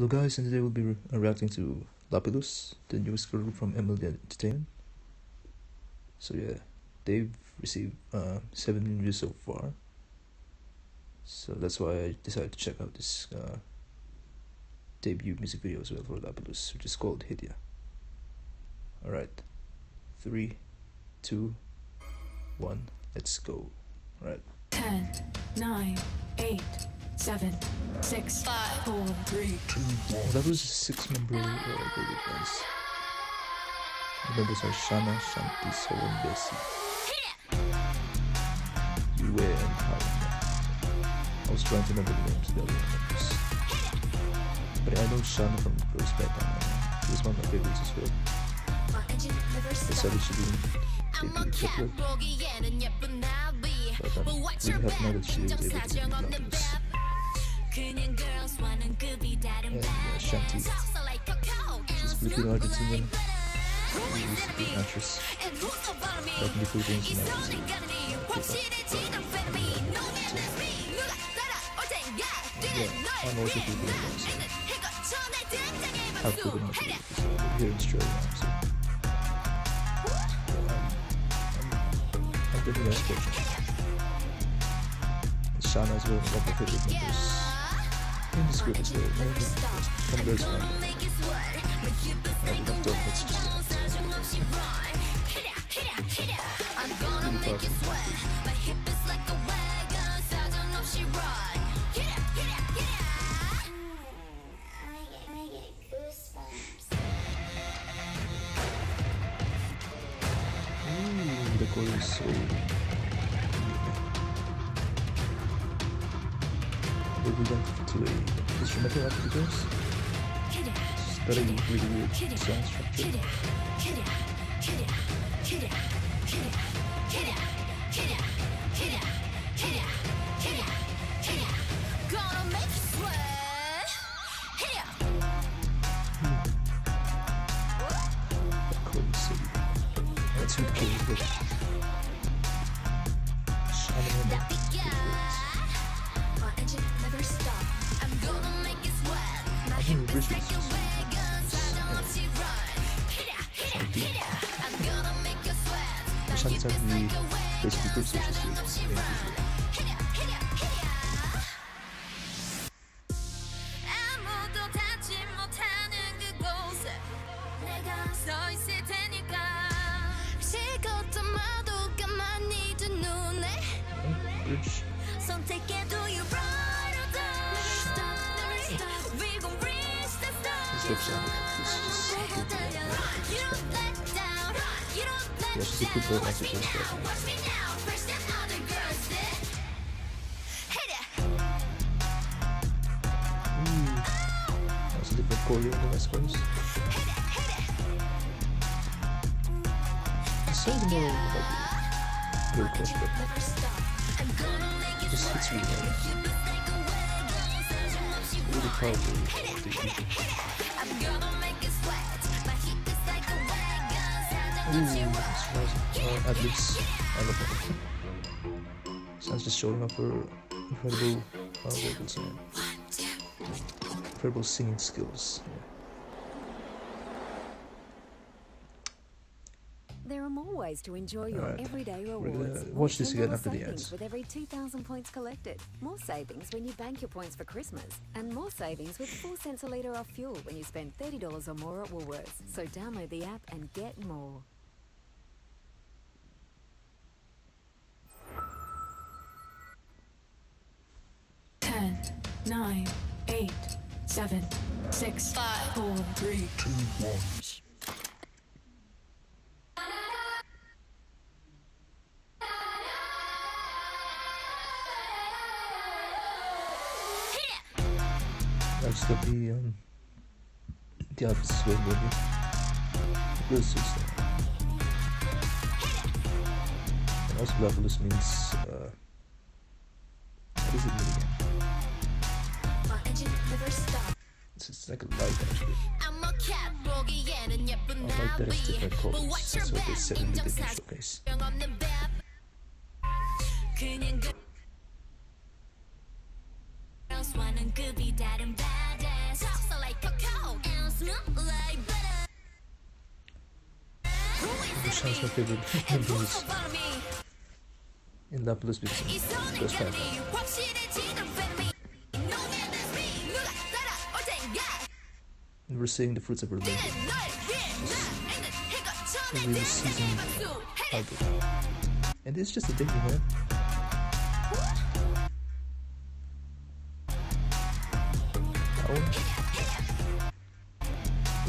Hello guys, and today we'll be uh, reacting to Lapillus, the newest girl from MLD Entertainment. So yeah, they've received uh, 7 million views so far. So that's why I decided to check out this uh, debut music video as well for Lapillus, which is called Hit Ya. Alright, three, two, one, let's go. Alright. 10, 9, 8, 7, 6, 5, 4, 3, Well, that was a six member uh, girl bands. The members are Shana, Chanty, Soul, and Bessie. Yue and Haruna. I was trying to remember the names of the other members. But I know Shana from Girls Back Down. She was one of my favorites as well. They said she didn't debut in Kep1er, but I'm really happy now that she was able to debut Lapillus. And uh, Chanty, she's Filipino Argentinian. She used to be an actress back in the Philippines she's a Yeah, I'm also Filipino so have Filipino nationality, so I'm here in Australia so. I'm, I'm pretty nice fortunate. And Shana as well, one of my favorite members in this group as well. Maybe some girls around there. I would have done just powerful. Ooh, the color is so They we the girls. It's very really weird sound structure. Hmm. So That's who the kid is. Like a wagon, basically group so switches to me now First than other girls did Hit it Ooh. That's a different choreo than I suppose. Hit it, hit it It sounds more like crush, but make hits me wagon Really powerful. Hit it, hit it, hit it I'm gonna it sweat My hip is like a wagon So Ooh, don't you it's nice. Uh. I love. Sounds just showing off her incredible uh, incredible singing skills. Yeah. There are more ways to enjoy your Alright. everyday We're rewards. watch this again after the savings ads. With every 2,000 points collected. More savings when you bank your points for Christmas. And more savings with 4 cents a litre off fuel when you spend $30 or more at Woolworths. So download the app and get more. Ten, nine, eight, seven, six, five, four, three, The um the other swim movie. And also Lapillus means uh what does it mean again? Like a light actually. I like that it's different colors, so they set in the different showcase. Shang's my favorite members in Lapillus because of those kind of we're seeing the fruits of our labor. Really seasoned album. And it's just a debut, man. Oh.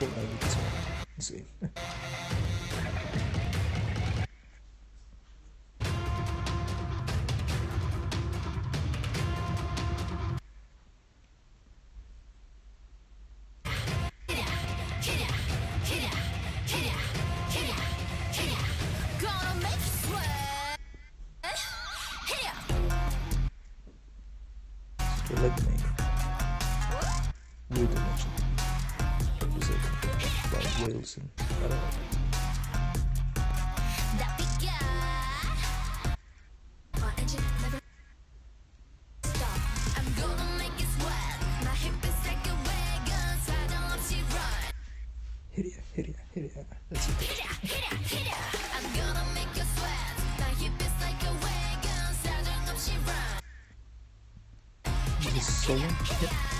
and speak Hit ya, hit ya, hit ya. That's it. Hit ya, hit ya, hit ya. I'm gonna make you sweat. My hip is like a wagon, saddle up she. Hit ya, hit ya, hit ya.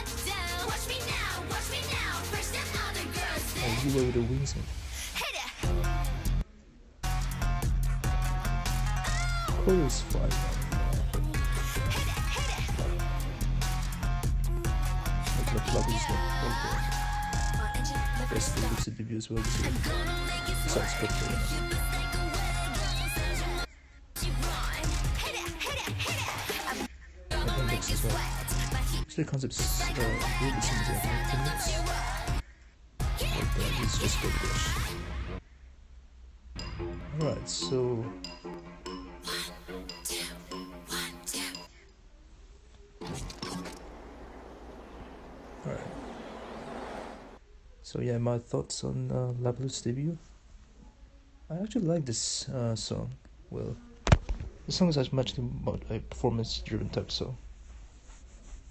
fire, man. hit it hit it Like the plug is like, okay. engine never That's the debut as well. You you well. Actually, the concept's uh, really similar to it's just good brush. Alright, so. So yeah, my thoughts on uh, Lapillus debut. I actually like this uh, song. Well, the song is actually much a performance-driven type song.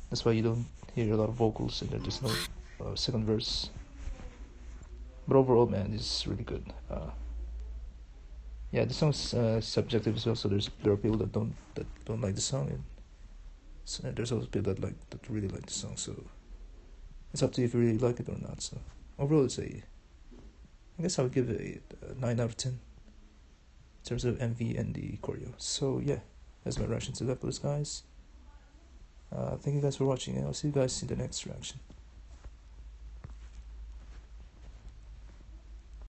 That's why you don't hear a lot of vocals and there's no uh, second verse. But overall, man, it's really good. Uh, yeah, the song's uh, subjective as well. So there's there are people that don't that don't like the song, and so there's also people that like that really like the song. So it's up to you if you really like it or not. So overall, it's a I guess I would give it a, a nine out of ten in terms of MV and the choreo. So yeah, that's my reaction to that, guys. Uh, thank you guys for watching, and I'll see you guys in the next reaction.